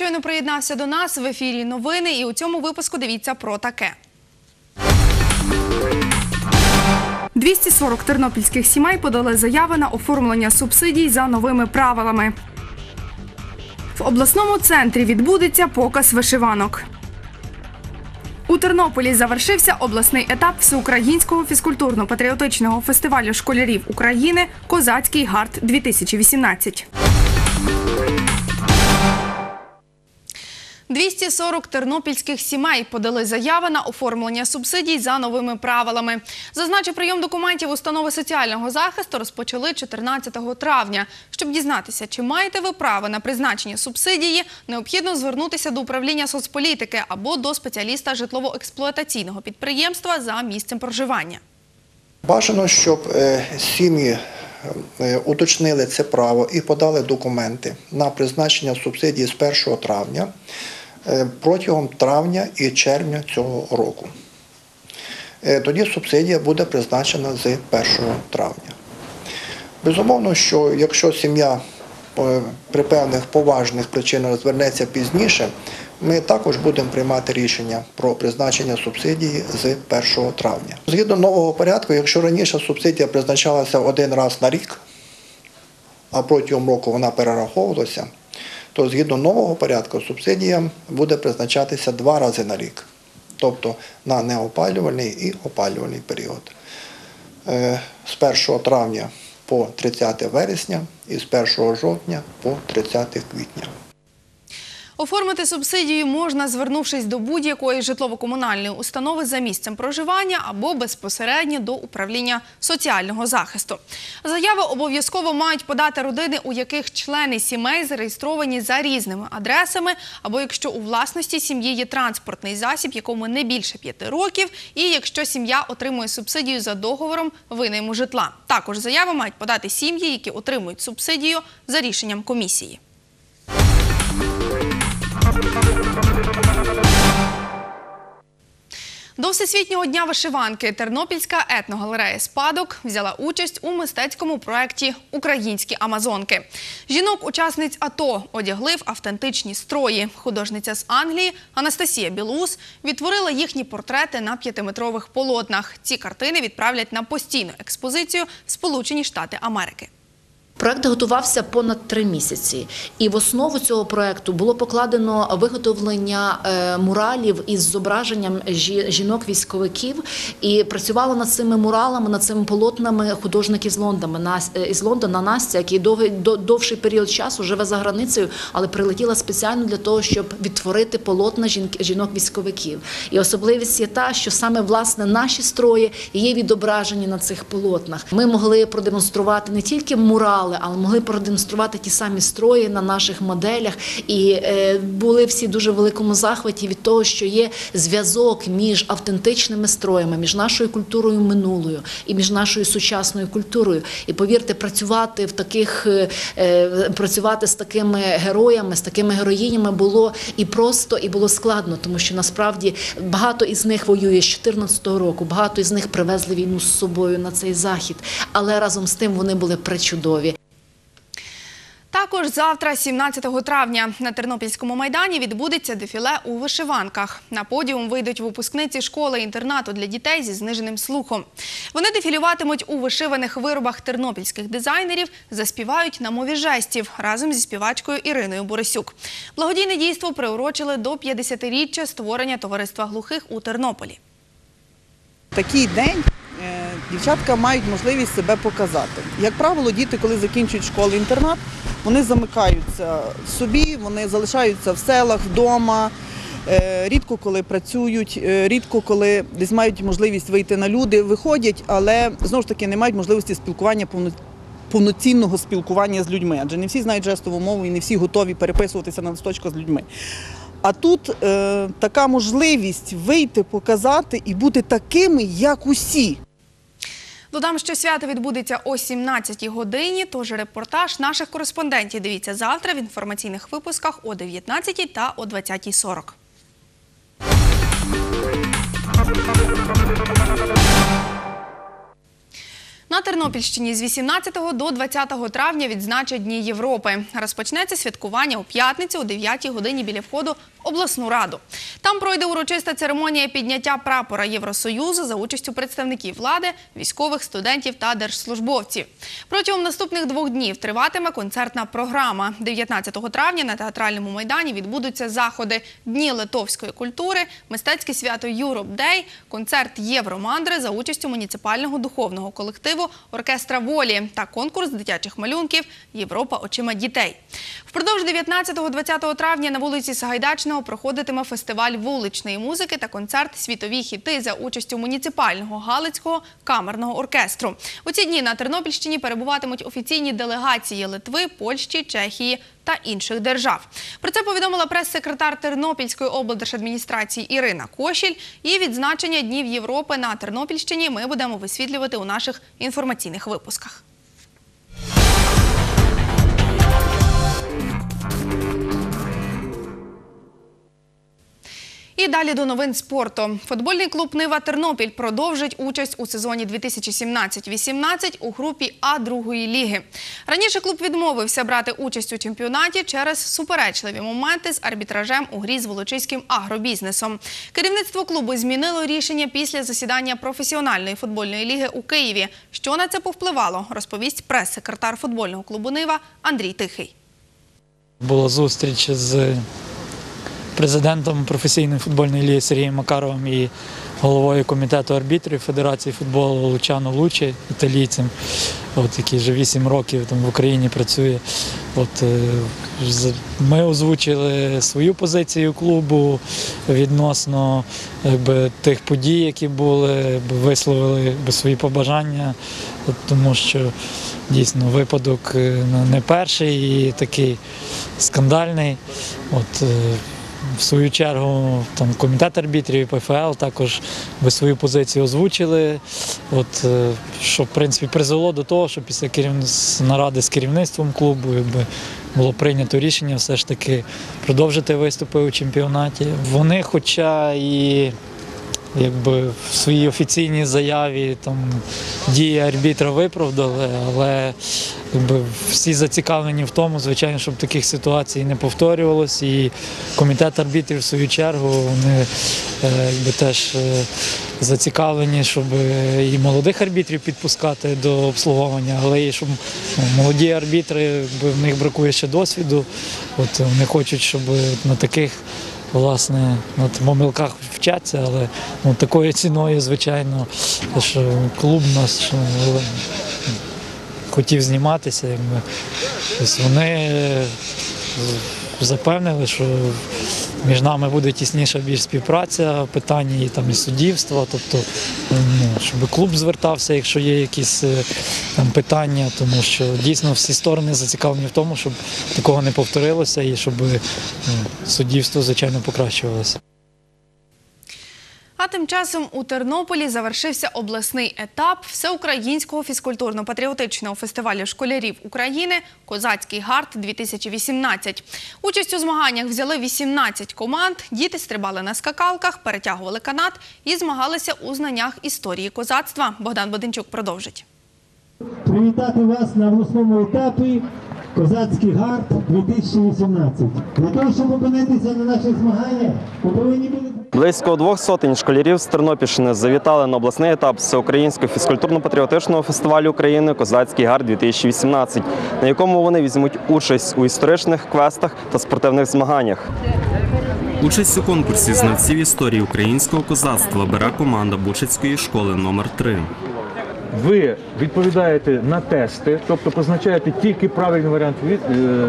щойно приєднався до нас в ефірі новини. І у цьому випуску дивіться про таке. 240 тернопільських сімей подали заяви на оформлення субсидій за новими правилами. В обласному центрі відбудеться показ вишиванок. У Тернополі завершився обласний етап всеукраїнського фізкультурно-патріотичного фестивалю школярів України Козацький гард 2018 240 тернопільських сімей подали заяви на оформлення субсидій за новими правилами. Зазначив прийом документів установи соціального захисту розпочали 14 травня. Щоб дізнатися, чи маєте ви право на призначення субсидії, необхідно звернутися до управління соцполітики або до спеціаліста житлово-експлуатаційного підприємства за місцем проживання. Бажано, щоб е, сім'ї е, уточнили це право і подали документи на призначення субсидії з 1 травня протягом травня і червня цього року. Е, Тоді субсидія буде призначена з 1 травня. Безумовно, що якщо сім'я е, при певних поважних причинах звернеться пізніше, ми також будемо приймати рішення про призначення субсидії з 1 травня. Згідно нового порядку, якщо раніше субсидія призначалася один раз на рік, а протягом року вона перераховувалася, то згідно нового порядку субсидія буде призначатися два рази на рік, тобто на неопалювальний і опалювальний період. Е, З 1 травня по 30 вересня і з 1 жовтня по 30 квітня. Оформити субсидію можна, звернувшись до будь-якої житлово-комунальної установи за місцем проживання або безпосередньо до управління соціального захисту. Заяви обов'язково мають подати родини, у яких члени сімей зареєстровані за різними адресами, або якщо у власності сім'ї є транспортний засіб, якому не більше п'яти років, і якщо сім'я отримує субсидію за договором винайму житла. Також заяви мають подати сім'ї, які отримують субсидію за рішенням комісії. До Всесвітнього дня вишиванки Тернопільська етногалерея Спадок взяла участь у мистецькому проєкті Українські Амазонки. Жінок-учасниць АТО одягли в автентичні строї. Художниця з Англії Анастасія Білус відтворила їхні портрети на п'ятиметрових полотнах. Ці картини відправлять на постійну експозицію в Сполучені Штати Америки. Проект готувався понад три місяці, і в основу цього проекту було покладено виготовлення е, муралів із зображенням жінок-військовиків. І працювала над цими муралами, над цими полотнами художники з Лондона. Е, із Лондона Настя, який довгий до- довший період часу живе за границею, але прилетіла спеціально для того, щоб відтворити полотна жінок-військовиків. І особливість є та, що саме власне наші строї є відображені на цих полотнах. Ми могли продемонструвати не тільки мурали, але могли продемонструвати ті самі строї на наших моделях. І е, були всі дуже в великому захваті від того, що є зв'язок між автентичними строями, між нашою культурою минулою і між нашою сучасною культурою. І повірте, працювати в таких е, е, працювати з такими героями, з такими героїнями було і просто, і було складно, тому що насправді багато із них воює з 14 року, багато із них привезли війну з собою на цей захід, але разом з тим вони були пречудові. Також завтра, 17 травня, на Тернопільському майдані відбудеться дефіле у вишиванках. На подіум вийдуть випускниці школи-інтернату для дітей зі зниженим слухом. Вони дефілюватимуть у вишиваних виробах тернопільських дизайнерів, заспівають на мові жестів разом зі співачкою Іриною Борисюк. Благодійне дійство приурочили до 50-річчя створення товариства глухих у Тернополі. такий день дівчатка мають можливість себе показати. Як правило, діти, коли закінчують школу інтернат, вони замикаються собі, вони залишаються в селах, вдома. е, Рідко коли працюють, е, рідко коли десь мають можливість вийти на люди, виходять, але знову ж таки не мають можливості спілкування повноцінного спілкування з людьми, адже не всі знають жестову мову і не всі готові переписуватися на листочку з людьми. А тут е, така можливість вийти, показати і бути такими, як усі. Додам, що свято відбудеться о 17-й годині, тож репортаж наших кореспондентів дивіться завтра в інформаційних випусках о 19-й та о 20.40. На Тернопільщині з 18 до 20 травня відзначать Дні Європи. Розпочнеться святкування у п'ятницю о 9 годині біля входу в обласну раду. Там пройде урочиста церемонія підняття прапора Євросоюзу за участю представників влади, військових, студентів та держслужбовців. Протягом наступних двох днів триватиме концертна програма. 19 травня на театральному майдані відбудуться заходи Дні литовської культури, мистецьке свято Europe Day, концерт Євромандри за участю муніципального духовного колективу Оркестра волі та конкурс дитячих малюнків Європа очима дітей. Впродовж 19-20 травня на вулиці Сагайдачного проходитиме фестиваль вуличної музики та концерт Світові хіти за участю муніципального Галицького камерного оркестру. У ці дні на Тернопільщині перебуватимуть офіційні делегації Литви, Польщі, Чехії та інших держав. Про це повідомила прес-секретар Тернопільської облдержадміністрації Ірина Кошіль. І відзначення Днів Європи на Тернопільщині ми будемо висвітлювати у наших інформаційних випусках. І далі до новин спорту. Футбольний клуб Нива Тернопіль продовжить участь у сезоні 2017-18 у групі А другої ліги. Раніше клуб відмовився брати участь у чемпіонаті через суперечливі моменти з арбітражем у грі з волочиським агробізнесом. Керівництво клубу змінило рішення після засідання професіональної футбольної ліги у Києві. Що на це повпливало, розповість прес-секретар футбольного клубу Нива Андрій Тихий. Була зустріч з президентом професійної футбольної ліги Сергієм Макаровим і головою комітету арбітрів Федерації футболу Лучано Лучі, італійцем, от, який вже 8 років там в Україні працює. От, е, ми озвучили свою позицію клубу відносно якби, тих подій, які були, висловили якби, свої побажання, от, тому що дійсно випадок е, не перший і такий скандальний. От, е, в свою чергу там комітет арбітрів і ПФЛ також би свою позицію озвучили. От, е, що в принципі призвело до того, що після наради з керівництвом клубу якби, було прийнято рішення все ж таки продовжити виступи у чемпіонаті. Вони, хоча і якби в своїй офіційній заяві там дії арбітра виправдали, але якби всі зацікавлені в тому, звичайно, щоб таких ситуацій не повторювалось. І комітет арбітрів в свою чергу вони е, якби теж е, зацікавлені, щоб е, і молодих арбітрів підпускати до обслуговування, але і щоб ну, молоді арбітри, якби в них бракує ще досвіду. От вони хочуть, щоб на таких власне на помилках вчаться, але ну, такою ціною, звичайно, що клуб нас що, ну, хотів зніматися. Якби. Тобто вони е, запевнили, що між нами буде тісніша більш співпраця в питанні і, там, і суддівства, тобто, ну, щоб клуб звертався, якщо є якісь е, там, питання, тому що дійсно всі сторони зацікавлені в тому, щоб такого не повторилося і щоб ну, суддівство, звичайно, покращувалося. А тим часом у Тернополі завершився обласний етап всеукраїнського фізкультурно-патріотичного фестивалю школярів України Козацький гард-2018. Участь у змаганнях взяли 18 команд. Діти стрибали на скакалках, перетягували канат і змагалися у знаннях історії козацтва. Богдан Боденчук продовжить. привітати вас на обласному етапі Козацький гард 2018. Для того, щоб опинитися на наших змаганнях, ви повинні були Близько двох сотень школярів з Тернопільщини завітали на обласний етап всеукраїнського фізкультурно-патріотичного фестивалю України Козацький гар 2018 на якому вони візьмуть участь у історичних квестах та спортивних змаганнях. Участь у конкурсі знавців історії українського козацтва бере команда Бучицької школи номер 3 ви відповідаєте на тести, тобто позначаєте тільки правильний варіант е,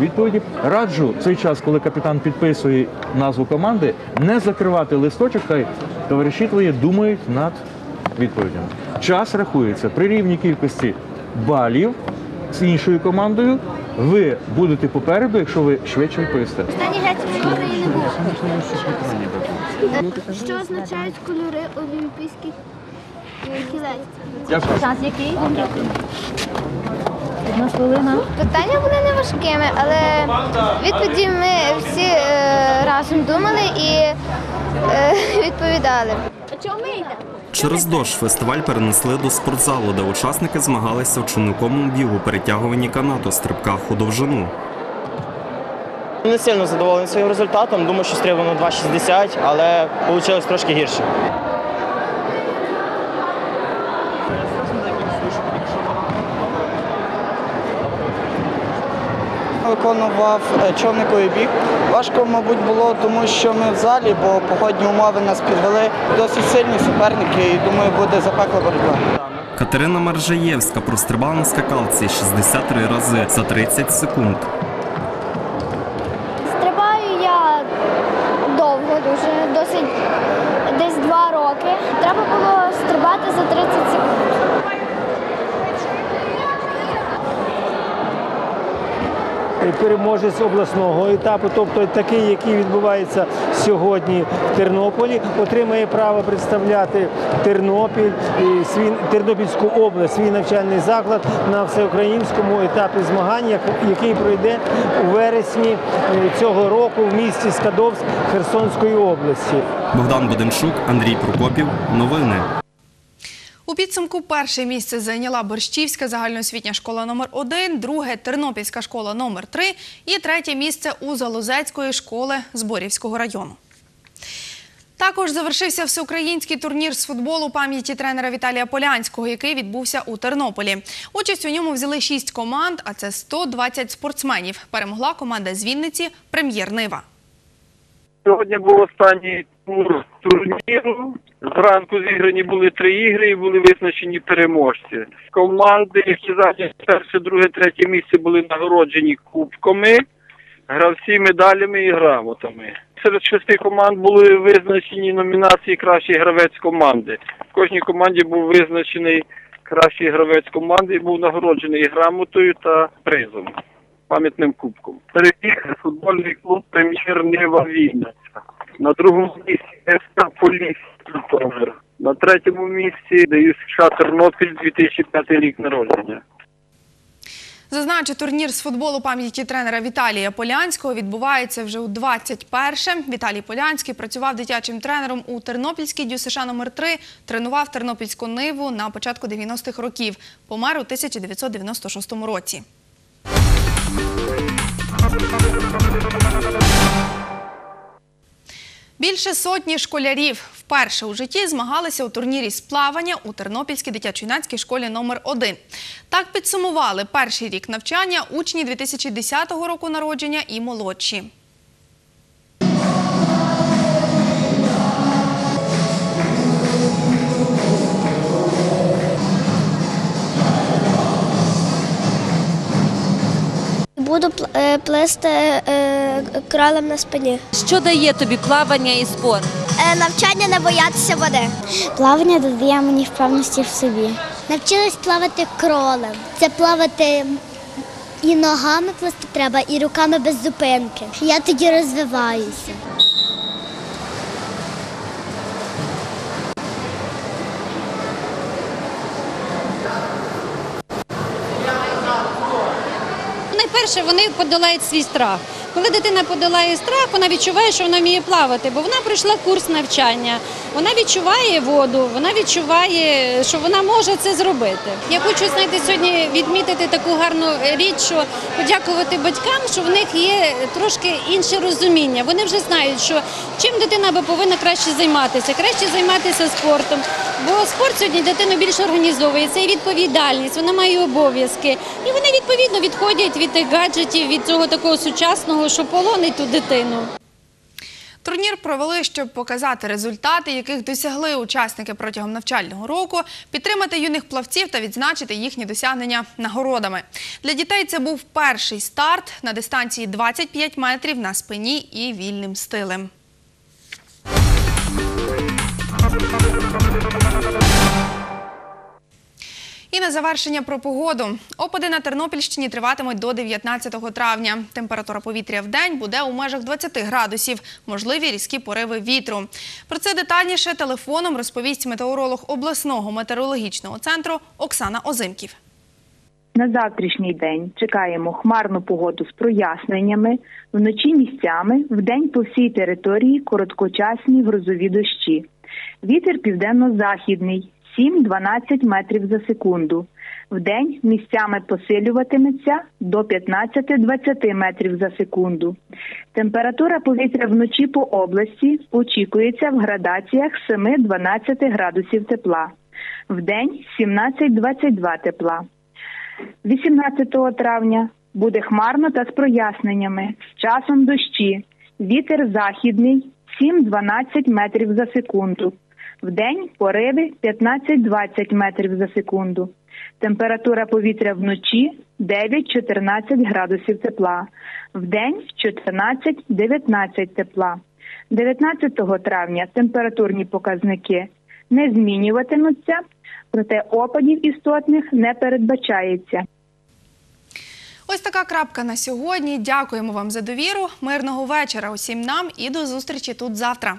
відповіді. Раджу в цей час, коли капітан підписує назву команди, не закривати листочок, хай товариші твої думають над відповідями. Час рахується при рівній кількості балів з іншою командою. Ви будете попереду, якщо ви швидше відповісте. Останній геть України був. Що означають кольори олімпійських? Дякую. Час який? Одна хвилина. Питання були не важкими, але відповіді ми всі е, разом думали і е, відповідали. А чого ми йдемо? Через дощ фестиваль перенесли до спортзалу, де учасники змагалися в човниковому бігу, перетягуванні канату, стрибках у довжину. Не сильно задоволений своїм результатом. Думаю, що стрибав на 2,60, але вийшло трошки гірше. Виконував е, човниковий біг. Важко, мабуть, було, тому що ми в залі, бо погодні умови нас підвели. Досить сильні суперники і думаю, буде запекла боротьба. Катерина Маржаєвська прострибала на скакалці 63 рази за 30 секунд. Стрибаю я довго, дуже, досить десь два роки. Треба було стрибати за 30 секунд. Переможець обласного етапу, тобто такий, який відбувається сьогодні в Тернополі, отримає право представляти Тернопіль свій Тернопільську область, свій навчальний заклад на всеукраїнському етапі змагань, який пройде у вересні е, цього року в місті Скадовськ Херсонської області. Богдан Боденчук, Андрій Прокопів. Новини. У підсумку перше місце зайняла Борщівська загальноосвітня школа номер 1 друге Тернопільська школа номер 3 і третє місце у Залозецької школи Зборівського району. Також завершився всеукраїнський турнір з футболу пам'яті тренера Віталія Полянського, який відбувся у Тернополі. Участь у ньому взяли шість команд, а це 120 спортсменів. Перемогла команда з Вінниці Прем'єр Нива. Сьогодні був останній тур турніру. Зранку зіграні були три ігри і були визначені переможці. Команди, які зайняли перше, друге, третє місце, були нагороджені кубками, гравці медалями і грамотами. Серед шести команд були визначені номінації Кращий гравець команди. В кожній команді був визначений кращий гравець команди і був нагороджений грамотою та призом пам'ятним кубком. Переміг футбольний клуб прем'єр Нива Вінниця. На другому місці СК Поліс. На третьому місці ДЮСШ Тернопіль 2005 рік народження. Зазначу, турнір з футболу пам'яті тренера Віталія Полянського відбувається вже у 21-ше. Віталій Полянський працював дитячим тренером у Тернопільській ДЮСШ номер 3 тренував Тернопільську ниву на початку 90-х років. Помер у 1996 році. Більше сотні школярів вперше у житті змагалися у турнірі з плавання у Тернопільській дитячо-юнацькій школі номер 1 Так підсумували перший рік навчання учні 2010 року народження і молодші. Буду е, плести е, кролем на спині. Що дає тобі плавання і спорт? Е, навчання не боятися води. Плавання додає мені впевненості в собі. Навчилась плавати кролем. Це плавати і ногами плести треба, і руками без зупинки. Я тоді розвиваюся. Найперше, вони подолають свій страх. Коли дитина подолає страх, вона відчуває, що вона вміє плавати, бо вона пройшла курс навчання, вона відчуває воду, вона відчуває, що вона може це зробити. Я хочу знаєте, сьогодні відмітити таку гарну річ, що подякувати батькам, що в них є трошки інше розуміння. Вони вже знають, що чим дитина би повинна краще займатися, краще займатися спортом. Бо спорт сьогодні дитину більше організовує, це і відповідальність, вона має обов'язки. І вони відповідно відходять від тих гаджетів, від цього такого сучасного, що полонить ту дитину. Турнір провели, щоб показати результати, яких досягли учасники протягом навчального року, підтримати юних плавців та відзначити їхні досягнення нагородами. Для дітей це був перший старт на дистанції 25 метрів на спині і вільним стилем. І на завершення про погоду. Опади на Тернопільщині триватимуть до 19 травня. Температура повітря в день буде у межах 20 градусів. Можливі різкі пориви вітру. Про це детальніше телефоном розповість метеоролог обласного метеорологічного центру Оксана Озимків. На завтрашній день чекаємо хмарну погоду з проясненнями, вночі місцями, вдень по всій території короткочасні грозові дощі. Вітер південно-західний 7-12 метрів за секунду. Вдень місцями посилюватиметься до 15-20 метрів за секунду. Температура повітря вночі по області очікується в градаціях 7-12 градусів тепла. Вдень 17-22 тепла. 18 травня буде хмарно та з проясненнями, з часом дощі. Вітер західний 7-12 метрів за секунду. Вдень пориви 15-20 метрів за секунду. Температура повітря вночі 9-14 градусів тепла. Вдень 14-19 тепла. 19 травня температурні показники не змінюватимуться, проте опадів істотних не передбачається. Ось така крапка на сьогодні. Дякуємо вам за довіру. Мирного вечора усім нам і до зустрічі тут завтра.